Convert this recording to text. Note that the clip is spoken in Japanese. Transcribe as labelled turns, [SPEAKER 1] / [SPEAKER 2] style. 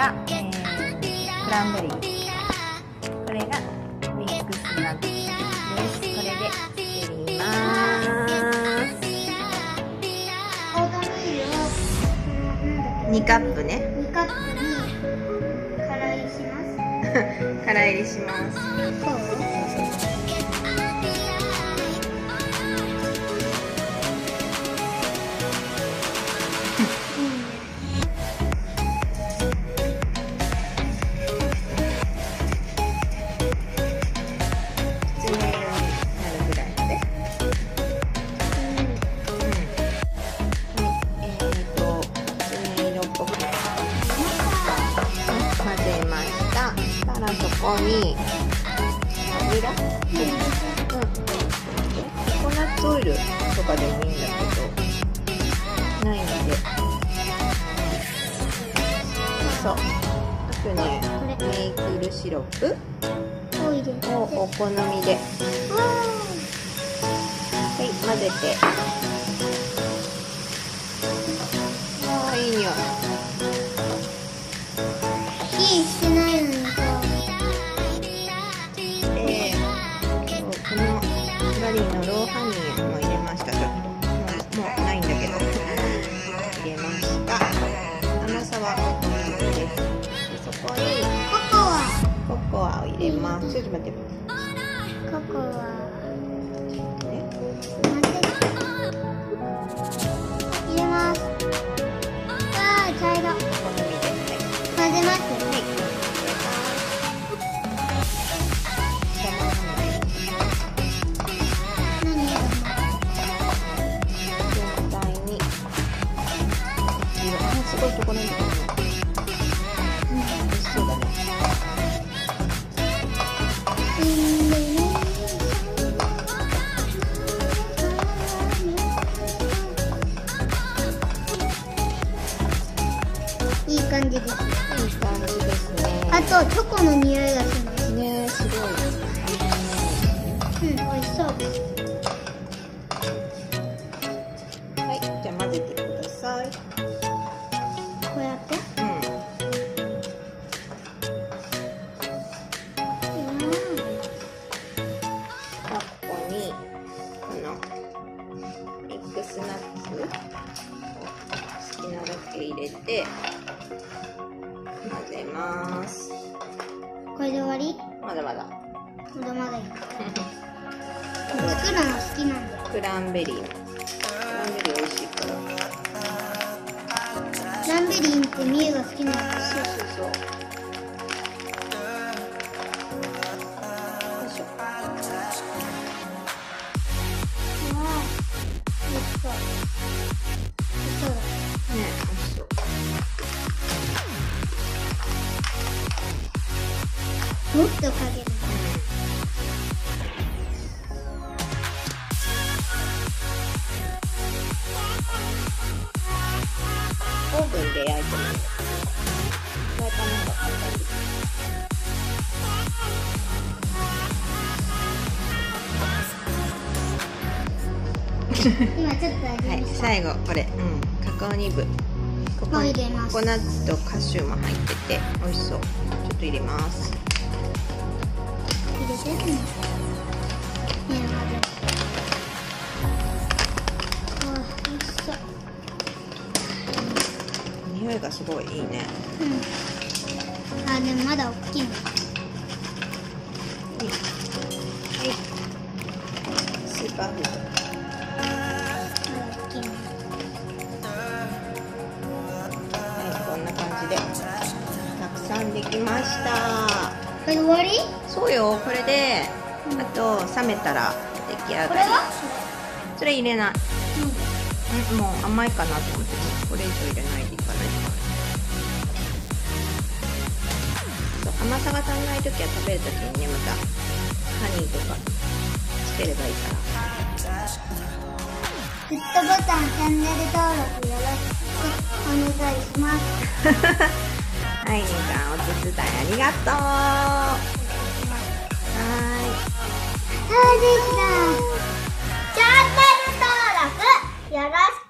[SPEAKER 1] が、えー、クランベリー。これがミックスナッツです。これで。作ります
[SPEAKER 2] オートミールを
[SPEAKER 1] 2カップ。ね
[SPEAKER 2] 2カップ。にから入りします。
[SPEAKER 1] から入りします。
[SPEAKER 2] そう
[SPEAKER 1] に油？うん。ココナッツオイルとかでもいいんだけどないので。そう。あとねメイプルシロップ
[SPEAKER 2] を
[SPEAKER 1] お好みで。はい混ぜてバリーのローハニーも入れましたもうもうないんだけど入れました甘さはですでそこに
[SPEAKER 2] ココア
[SPEAKER 1] ココアを入れます。ちょっと待って
[SPEAKER 2] ココアす
[SPEAKER 1] ごいところに美味しそうだね。
[SPEAKER 2] いい感じです。
[SPEAKER 1] いい感じですね。
[SPEAKER 2] あとチョコの匂いがす
[SPEAKER 1] ねスナッツを好きなだけ入れて混ぜます。
[SPEAKER 2] これで終わり？
[SPEAKER 1] まだまだ。
[SPEAKER 2] まだまだいく。作るの好きなんだ
[SPEAKER 1] クランベリーも。クランベリー美味しいから。
[SPEAKER 2] ランベリーってミエが好きなんだ
[SPEAKER 1] そうそうそう
[SPEAKER 2] もっとかける
[SPEAKER 1] オーブンで焼いてもいいフライパンの方が簡単です
[SPEAKER 2] 今ちょっと味
[SPEAKER 1] はい最後これ。うん。カカオニブ。ここココナッツとカシューも入ってて美味しそう。ちょっと入れます匂いがすごいいいね。
[SPEAKER 2] うん。あでもまだ大きいの。
[SPEAKER 1] はい。はいスーパーフード
[SPEAKER 2] まだ大きいの
[SPEAKER 1] はいこんな感じでたくさんできました
[SPEAKER 2] これで終わり？
[SPEAKER 1] そうよ。これであと冷めたら出来上がり。
[SPEAKER 2] これは？
[SPEAKER 1] それ入れない。うん。もう甘いかなと思って。これ以上入れないでいかないそう甘さが足りない時は食べる時にねまたハニーとかつければいいか
[SPEAKER 2] グッドボタンチャンネル登録よろしくお願いします
[SPEAKER 1] はいニーさんお手伝いありがとう。はい。
[SPEAKER 2] そうでしたチャンネル登録よろしく。